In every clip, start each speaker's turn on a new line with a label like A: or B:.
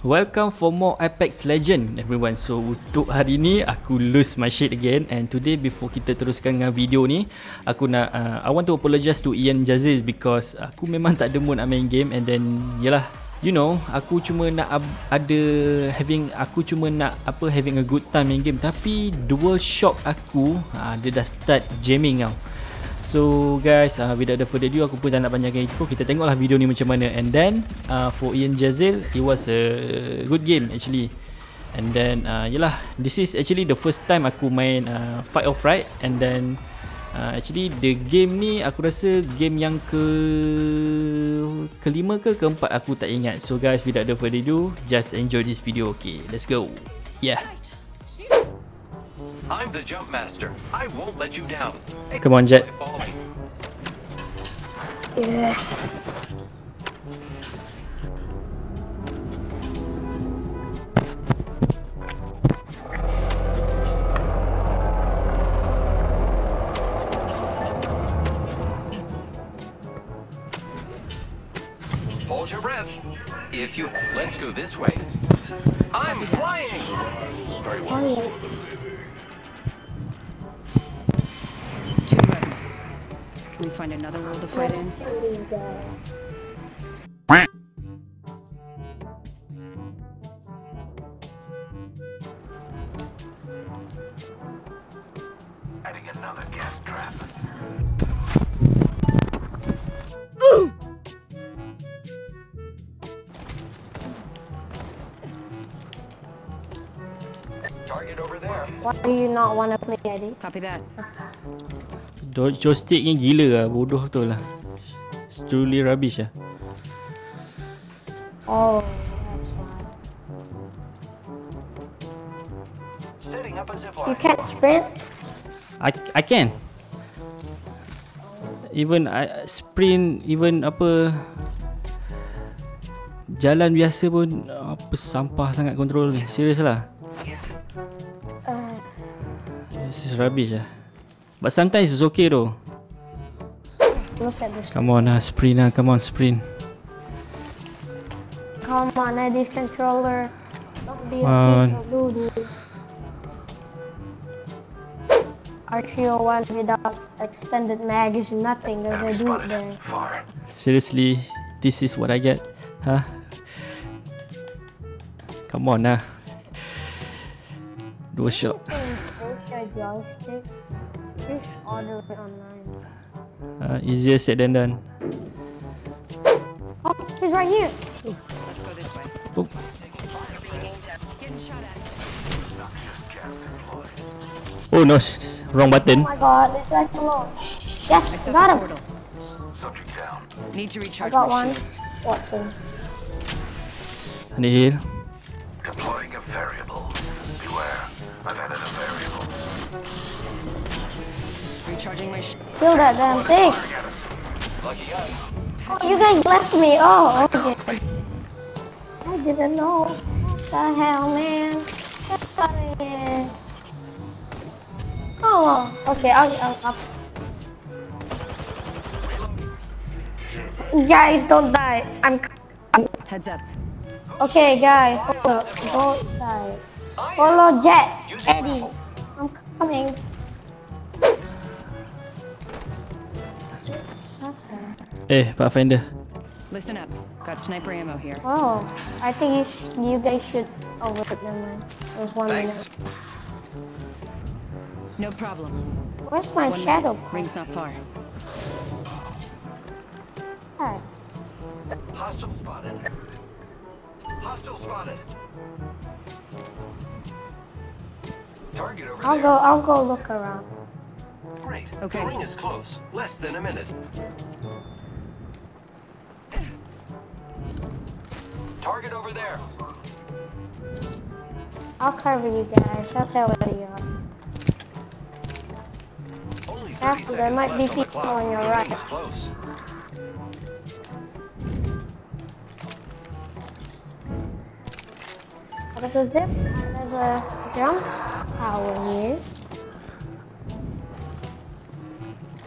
A: Welcome for more Apex Legend everyone. So untuk hari ni aku lose my shit again. And today before kita teruskan dengan video ni Aku nak uh, I want to apologize to Ian Jazil Because aku memang tak ada mood nak main game. And then Yalah You know Aku cuma nak ada Having Aku cuma nak Apa Having a good time main game. Tapi Dual shock aku uh, Dia dah start jamming tau So guys, uh, without the further ado, aku pun tak nak panjangkan itu. Kita tengoklah video ni macam mana. And then, uh, for Ian Jazil, it was a good game actually. And then, uh, yelah, this is actually the first time aku main uh, Fight of Right. And then, uh, actually the game ni aku rasa game yang ke kelima ke keempat aku tak ingat. So guys, without the further ado, just enjoy this video. Okay, let's go. Yeah.
B: I'm the jump master. I won't let you down.
A: Come on, Jet.
C: Yeah.
B: Hold your breath. If you let's go this way. I'm flying. Very well.
D: Find another world to fight in?
B: Adding another gas trap. Target over there.
C: Why do you not want to play Eddie?
D: Copy that.
A: Joystick ni gila lah. Bodoh betul lah. It's truly rubbish lah.
C: Oh, You can't sprint?
A: I I can. Even I sprint even apa jalan biasa pun apa sampah sangat control ni. Serius lah.
C: Uh,
A: This is rubbish lah. But sometimes it's okay though.
C: look at this.
A: Come on lah, sprint lah. Come on, sprint.
C: Come on, uh, Eddie's controller. Don't be a
A: Come
C: piece of doo-doo. R-301 without extended mag is nothing. There's a dude there.
B: Far.
A: Seriously, this is what I get. Huh? Come on lah. Dua shot.
C: Push your joystick. Just order it online.
A: Uh, easier said than done.
C: Oh, he's right here.
D: Let's go this way.
A: Oh,
D: Getting shot at.
A: oh no, wrong button.
C: Oh my god, this guy's slow.
D: I
C: Yes,
D: set
C: got him.
B: Subject down.
D: Need to recharge
C: I
D: got
C: one.
D: shields.
C: Wattson.
A: Need heal.
B: Deploying a variable. Beware. I've added a variable.
D: Recharging my
C: Kill that damn thing. Oh, you guys left me. Oh, okay. I didn't know. What the hell, man? Get out of here. Oh, okay. I'll, I'll, I'll. Guys, don't die. I'm. I'm
D: Heads up.
C: okay, guys. Hold up. Don't die. Follow Jet. Eddie. I'm coming. Okay.
A: Eh, Pathfinder.
D: Listen up. Got sniper ammo here.
C: Oh, I think you sh- you guys should. Oh wait, never mind. There's one
B: Thanks.
C: minute.
D: No problem.
C: Where's my
D: One
C: shadow?
D: minute. Ring's not far.
C: Hi.
B: Hostile spotted. Hostile spotted. Target over
C: I'll
B: there.
C: go. I'll go look around.
B: Great.
D: Okay.
B: The ring is close. Less than a minute. Target over there.
C: I'll cover you guys. I'll tell where you are.
B: Only 30
C: Careful, there might be
B: left on
C: people on your
B: the
C: right.
B: ring's close.
C: There's a zip. and There's a jump tower here.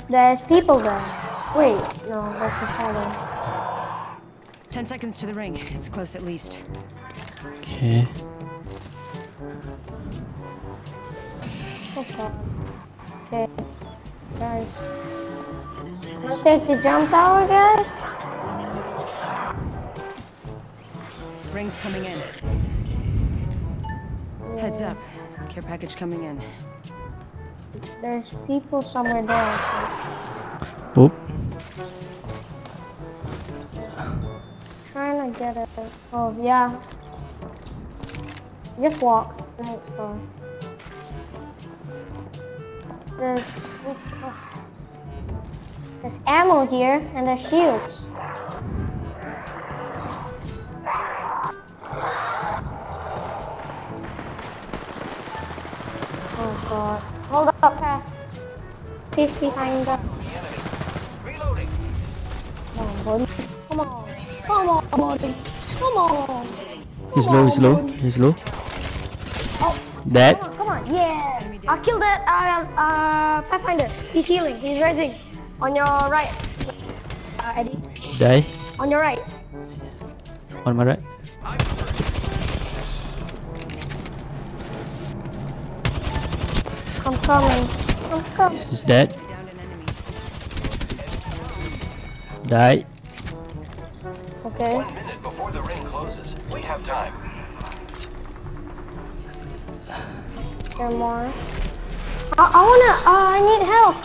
C: There's people there. Wait, no, that's a shadow.
D: Ten seconds to the ring. It's close at least.
A: Okay.
C: Okay. Okay. Guys. Wanna take the jump tower, guys?
D: Rings coming in. Heads up. Care package coming in.
C: There's people somewhere there.
A: Oop.
C: Trying to get it. Oh, yeah. Just walk. Next door. There's, oh, there's ammo here and there's shields. God. Hold up, pass. Peek behind the.
B: Reloading.
C: Come on, buddy. Come on. Come on, buddy. Come on.
A: He's low, he's low, he's low.
C: Oh,
A: Dead.
C: come on, come on. Yeah. I killed that uh, uh, Pathfinder. He's healing. He's rising. On your right. Uh, Eddie.
A: Die.
C: On your right.
A: On my right.
C: Coming. I'm coming.
A: He's dead.
D: Down an enemy.
A: Die.
C: Okay.
B: One minute before the ring closes. We have time.
C: There more. I, I wanna. Uh, I need help.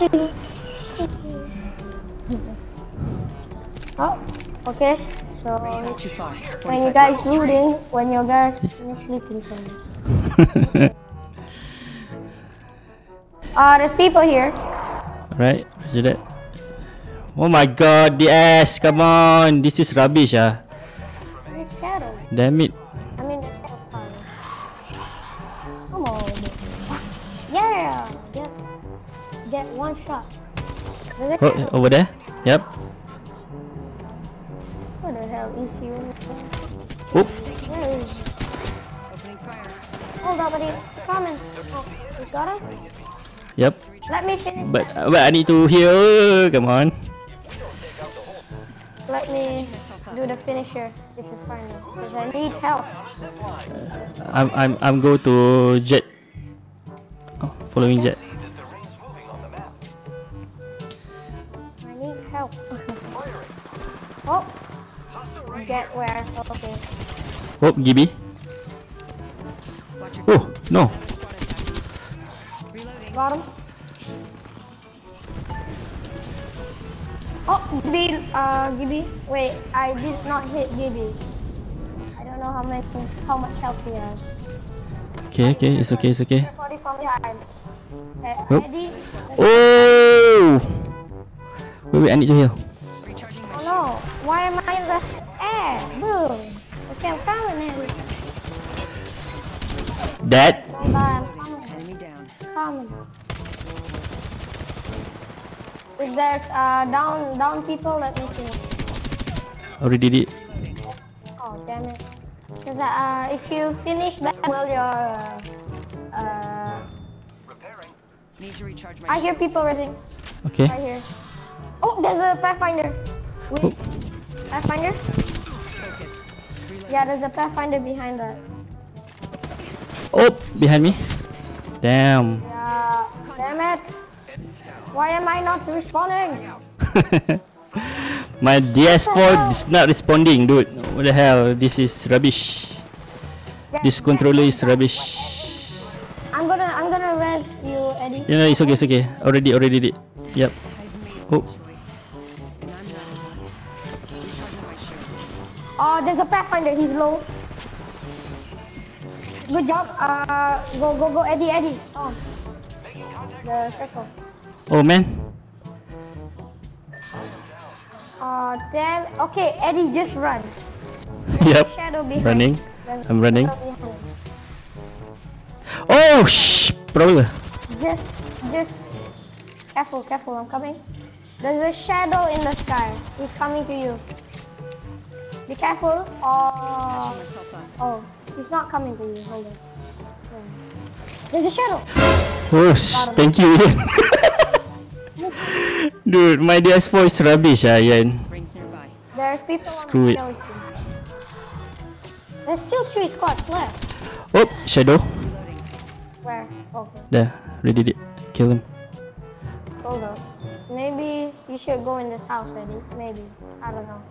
C: oh. Okay. So
D: Not too far.
C: when you guys looting, when you guys finish looting. Uh, there's people here.
A: Right. Roger that. Oh my god, the ass, come on. This is rubbish ah.
C: Shadow.
A: Damn it.
C: I mean, the shadow. Come on. Yeah. Get, get one shot.
A: Oh, over there? Yep.
C: What the hell is you?
A: Oop.
C: Where is he? Hold up, buddy. Coming. Oh, you got him?
A: Yep.
C: Let me finish.
A: But uh, but I need to heal. Come on.
C: Let me do the finisher if you find me. Because I need help.
A: I'm I'm I'm go to jet. Oh, following jet.
B: See that the ring's moving on the map.
C: I need help. oh, get where? Okay.
A: Oh, Gibby. Oh, no.
D: Squad attack. Reloading.
C: Got him. Oh, Gibby, uh, Gibby. Wait, I did not hit Gibby. I don't know how many, how much health he has.
A: Okay, okay, it's okay, it's okay.
C: Somebody from behind. Uh,
A: Oop.
C: Eddie.
A: Oh! Wait, wait, I need to heal.
C: Oh no! Why am I in the air? Boom! Okay, I'm coming in.
A: Dead.
C: Stand
D: down.
C: Coming. If there's uh down down people, let me see.
A: Already did it.
C: Oh damn it! Because uh, if you finish that, well, your uh, uh,
B: repairing.
D: Need to recharge my
C: I hear people rising
A: Okay.
C: right here. Oh, there's a pathfinder. Wait,
A: Oh.
C: pathfinder?
D: focus.
C: Yeah, there's a pathfinder behind that.
A: Oh, behind me. Damn.
C: It! Why am I not responding?
A: My DS4 is not responding, dude. What the hell? This is rubbish. This controller is rubbish.
C: I'm gonna I'm gonna res you, Eddie.
A: Yeah, know, it's okay, it's okay. Already, already did. Yep. Oh.
D: my choice. And I'm not done. Recharging my shields.
C: Oh, there's a pathfinder. He's low. Good job. Uh, go go go, Eddie, Eddie. Storm. The circle.
A: Oh man.
C: Uh, damn. Okay, Eddie, just run.
A: yep.
C: Shadow behind.
A: Running.
C: There's
A: I'm running. Oh shh. Problem.
C: Just, just careful, careful. I'm coming. There's a shadow in the sky. He's coming to you. Be careful. Oh, oh, he's not coming to you. Hold on. Yeah. There's a shadow.
A: Oh, sh- thank you, Ian. Dude, my DS4 is rubbish, ah, Ian.
C: There's people
A: Screw
C: on
A: it.
C: the skeleton. There's still three squads left.
A: Oh, shadow.
C: Where? Okay.
A: There, ready it. Kill him.
C: Hold on. Maybe you should go in this house, Eddie. Maybe. I don't know.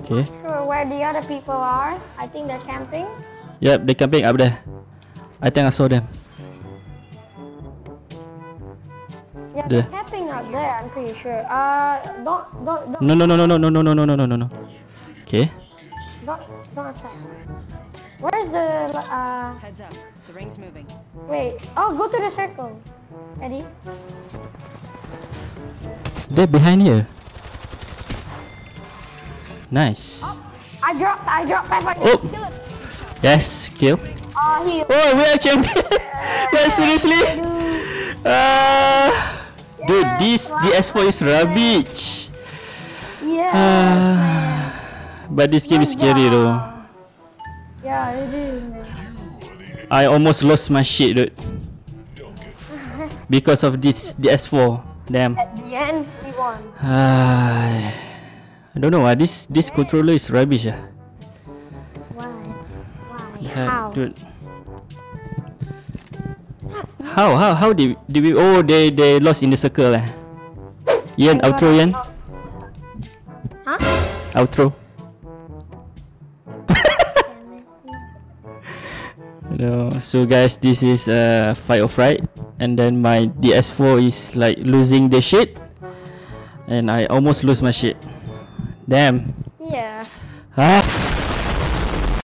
A: Okay.
C: Sure where the other people are. I think they're camping.
A: Yep, they're camping up there. I think I saw them.
C: Yeah,
A: There.
C: they're camping up there. I'm pretty sure. Uh, don't don't don't
A: No, no, no, no, no, no, no, no, no, no, no, no, no. Okay.
C: don't, don't attack. Where's the uh?
D: Heads up. The ring's moving.
C: Wait. Oh, go to the circle, Ready?
A: They're behind here. Nice.
C: I dropped. I dropped my fucking.
A: Oh.
C: Kill him.
A: Yes, kill.
C: Oh, he.
A: Oh, we are champion. Wait, seriously? Uh, dude, this DS4 is rubbish.
C: Yeah.
A: Uh, but this game is scary though.
C: yeah, it is.
A: I almost lost my shit, dude. Because of this DS4. Damn.
C: At the end, we won.
A: I don't know. Uh, this this controller is rubbish. Ah,
C: Why? Why? How?
A: dude. How how how did did we? Oh, they they lost in the circle. Eh. Ian, outro Ian,
C: Huh?
A: outro. No, so guys, this is uh, fight of right, and then my DS4 is like losing the shit, and I almost lose my shit. Damn.
C: Yeah.
A: Ah.